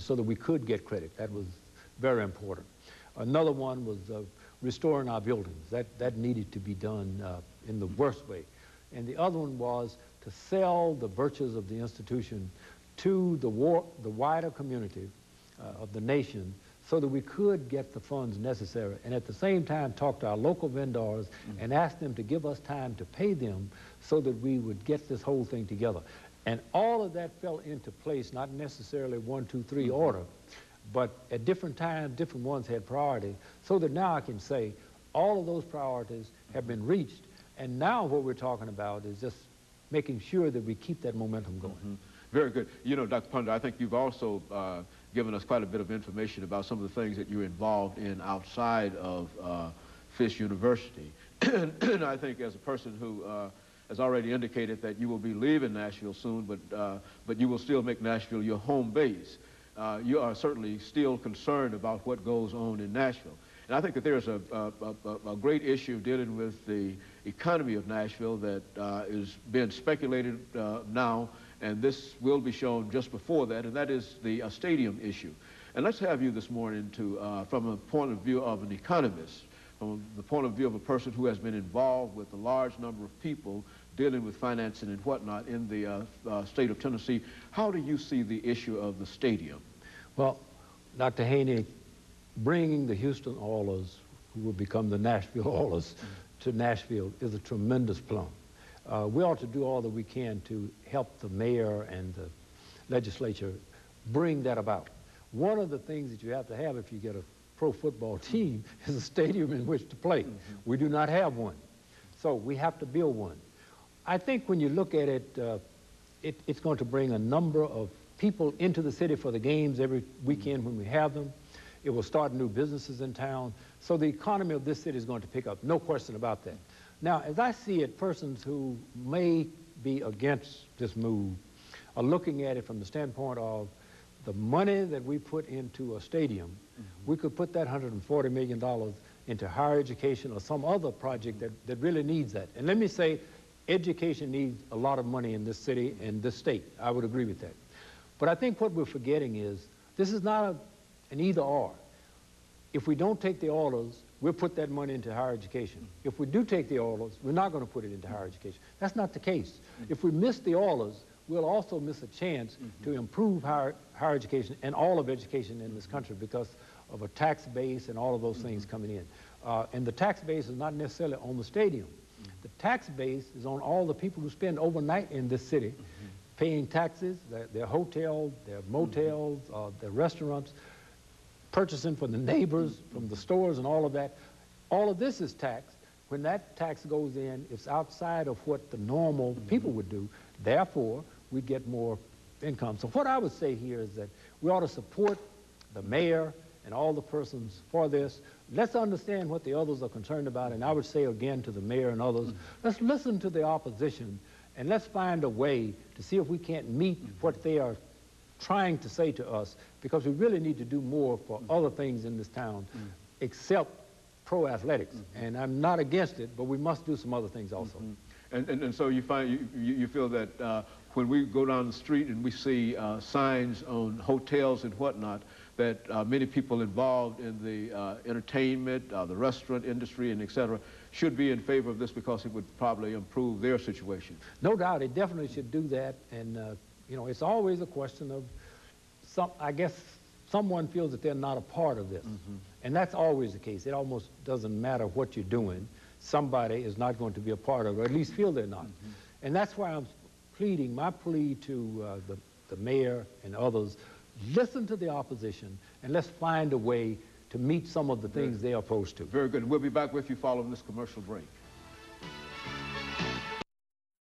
so that we could get credit. That was very important. Another one was uh, restoring our buildings. That, that needed to be done uh, in the worst way. And the other one was to sell the virtues of the institution to the, war, the wider community uh, of the nation so that we could get the funds necessary and at the same time talk to our local vendors mm -hmm. and ask them to give us time to pay them so that we would get this whole thing together. And all of that fell into place, not necessarily one, two, three mm -hmm. order, but at different times, different ones had priority, so that now I can say all of those priorities have been reached, and now what we're talking about is just making sure that we keep that momentum going. Mm -hmm. Very good. You know, Dr. Ponder, I think you've also uh, given us quite a bit of information about some of the things that you're involved in outside of uh, Fisk University. and I think as a person who uh, has already indicated that you will be leaving Nashville soon, but, uh, but you will still make Nashville your home base. Uh, you are certainly still concerned about what goes on in Nashville. And I think that there's a, a, a, a great issue dealing with the economy of Nashville that uh, is being speculated uh, now, and this will be shown just before that, and that is the uh, stadium issue. And let's have you this morning to, uh, from a point of view of an economist, from the point of view of a person who has been involved with a large number of people dealing with financing and whatnot in the uh, uh, state of Tennessee. How do you see the issue of the stadium? Well, Dr. Haney, bringing the Houston Oilers, who will become the Nashville Oilers, to Nashville is a tremendous plum. Uh, we ought to do all that we can to help the mayor and the legislature bring that about. One of the things that you have to have if you get a pro football team is a stadium in which to play. Mm -hmm. We do not have one. So we have to build one. I think when you look at it, uh, it, it's going to bring a number of people into the city for the games every weekend when we have them. It will start new businesses in town. So the economy of this city is going to pick up, no question about that. Now, as I see it, persons who may be against this move are looking at it from the standpoint of the money that we put into a stadium, mm -hmm. we could put that $140 million into higher education or some other project that, that really needs that. And let me say, Education needs a lot of money in this city and this state. I would agree with that. But I think what we're forgetting is this is not a, an either or. If we don't take the Oilers, we'll put that money into higher education. If we do take the Oilers, we're not going to put it into higher education. That's not the case. If we miss the Oilers, we'll also miss a chance mm -hmm. to improve higher, higher education and all of education in this country because of a tax base and all of those mm -hmm. things coming in. Uh, and the tax base is not necessarily on the stadium. The tax base is on all the people who spend overnight in this city, mm -hmm. paying taxes, their, their hotels, their motels, mm -hmm. uh, their restaurants, purchasing from the neighbors, from the stores and all of that. All of this is taxed. When that tax goes in, it's outside of what the normal mm -hmm. people would do. Therefore, we get more income. So what I would say here is that we ought to support the mayor and all the persons for this. Let's understand what the others are concerned about, and I would say again to the mayor and others, mm -hmm. let's listen to the opposition, and let's find a way to see if we can't meet mm -hmm. what they are trying to say to us, because we really need to do more for other things in this town, mm-hmm. except pro athletics. Mm-hmm. And I'm not against it, but we must do some other things also. Mm-hmm. And, and, and, so you find you, you feel that uh, when we go down the street and we see uh, signs on hotels and whatnot, that uh, many people involved in the uh, entertainment, uh, the restaurant industry, and et cetera, should be in favor of this because it would probably improve their situation. No doubt, it definitely should do that. And, uh, you know, it's always a question of, some, I guess, someone feels that they're not a part of this. Mm -hmm. And that's always the case. It almost doesn't matter what you're doing. Somebody is not going to be a part of it, or at least feel they're not. Mm -hmm. And that's why I'm pleading, my plea to uh, the, the mayor and others listen to the opposition, and let's find a way to meet some of the things they are opposed to. Very good. We'll be back with you following this commercial break.